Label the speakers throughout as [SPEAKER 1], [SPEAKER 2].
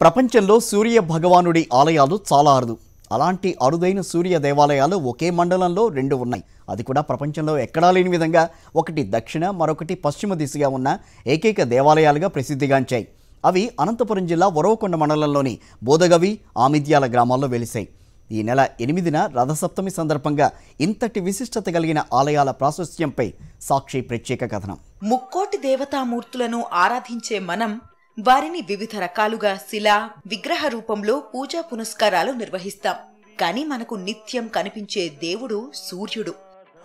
[SPEAKER 1] ప్రపంచంలో సూర్య భగవానుడి ఆలయాలు చాలా అరుదు. అలాంటి అరుదైన సూర్య దేవాలయాలు ఒకే మండలంలో రెండు ఉన్నాయి. అది కూడా ప్రపంచంలో ఎక్కడా లేని విధంగా ఒకటి దక్షిణ మరొకటి పశ్చిమ దిశగా ఉన్న ఏకైక దేవాలయాలుగా ప్రసిద్ధిగాంచాయి. అవి అనంతపురం జిల్లా వరవకొండ మండలంలోని బోధగవి ఆమిద్యాల గ్రామాల్లో వెలిశాయి ఈ నెల ఎనిమిదిన రథసప్తమి సందర్భంగా ఇంతటి విశిష్టత కలిగిన ఆలయాల ప్రాశస్యంపై సాక్షి ప్రత్యేక కథనం.
[SPEAKER 2] ముక్కోటి దేవతామూర్తులను ఆరాధించే మనం వారిని వివిధ రకాలుగా శిలా విగ్రహ రూపంలో పూజా పునస్కారాలు నిర్వహిస్తాం. కాని మనకు నిత్యం కనిపించే దేవుడు సూర్యుడు.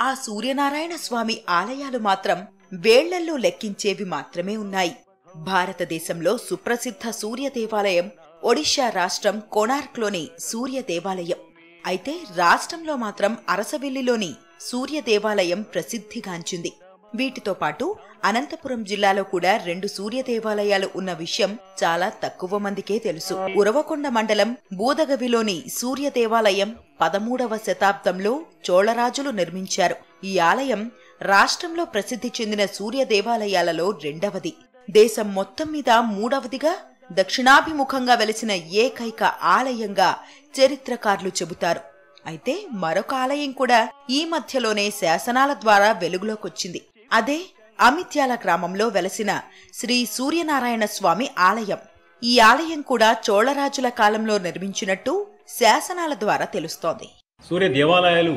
[SPEAKER 2] ఆ సూర్యనారాయణ స్వామి ఆలయాలు మాత్రం వేళ్ళల్లో లెక్కించేవి మాత్రమే ఉన్నాయి. భారతదేశంలో సుప్రసిద్ధ సూర్య దేవాలయం ఒడిషా రాష్ట్రం కోణార్క్లోని సూర్య దేవాలయం అయితే రాష్ట్రంలో మాత్రం అరసవెల్లిలోని సూర్య దేవాలయం ప్రసిద్ధిగాంచింది. వీటితో పాటు అనంతపురం జిల్లాలో కూడా రెండు సూర్య దేవాలయాలు ఉన్న విషయం చాలా తక్కువ మందికే తెలుసు. ఉరవకొండ మండలం బూదగవిలోని సూర్య దేవాలయం పదమూడవ శతాబ్దంలో చోళరాజులు నిర్మించారు. ఈ ఆలయం రాష్ట్రంలో ప్రసిద్ధి చెందిన సూర్య దేవాలయాలలో రెండవది. దేశం మొత్తం మీద మూడవదిగా దక్షిణాభిముఖంగా వెలిసిన ఏకైక ఆలయంగా చరిత్రకారులు చెబుతారు. అయితే మరొక ఆలయం కూడా ఈ మధ్యలోనే శాసనాల ద్వారా వెలుగులోకొచ్చింది. అదే అమిత్యాల గ్రామంలో వెలసిన శ్రీ సూర్యనారాయణ స్వామి ఆలయం. ఈ ఆలయం కూడా చోళరాజుల కాలంలో నిర్మించినట్టు శాసనాల ద్వారా తెలుస్తోంది.
[SPEAKER 3] సూర్య దేవాలయాలు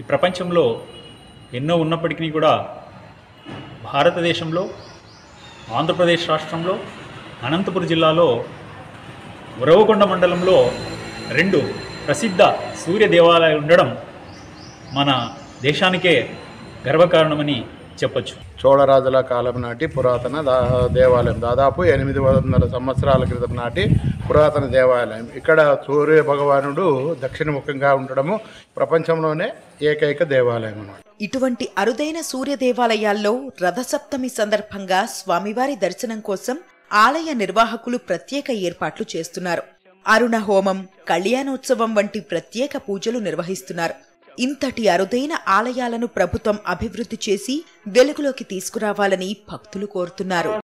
[SPEAKER 3] ఈ ప్రపంచంలో ఎన్నో ఉన్నప్పటికీ కూడా భారతదేశంలో ఆంధ్రప్రదేశ్ రాష్ట్రంలో అనంతపురం జిల్లాలో ఉరవకొండ మండలంలో రెండు ప్రసిద్ధ సూర్య దేవాలయాలు ఉండడం మన దేశానికే గర్వకారణమని చెప్పొచ్చు.
[SPEAKER 4] చోళరాజుల కాలం నాటి పురాతన దేవాలయం. దాదాపు ఎనిమిది వందల సంవత్సరాల క్రితం నాటి పురాతన దేవాలయం. ఇక్కడ సూర్య భగవానుడు దక్షిణముఖంగా ఉండడము ప్రపంచంలోనే ఏకైక దేవాలయం అన్నమాట.
[SPEAKER 2] ఇటువంటి అరుదైన సూర్య దేవాలయాల్లో రథసప్తమి సందర్భంగా స్వామివారి దర్శనం కోసం ఆలయ నిర్వాహకులు ప్రత్యేక ఏర్పాట్లు చేస్తున్నారు. అరుణ హోమం కళ్యాణోత్సవం వంటి ప్రత్యేక పూజలు నిర్వహిస్తున్నారు. ఇంతటి అరుదైన ఆలయాలను ప్రభుత్వం అభివృద్ధి చేసి వెలుగులోకి తీసుకురావాలని భక్తులు కోరుతున్నారు.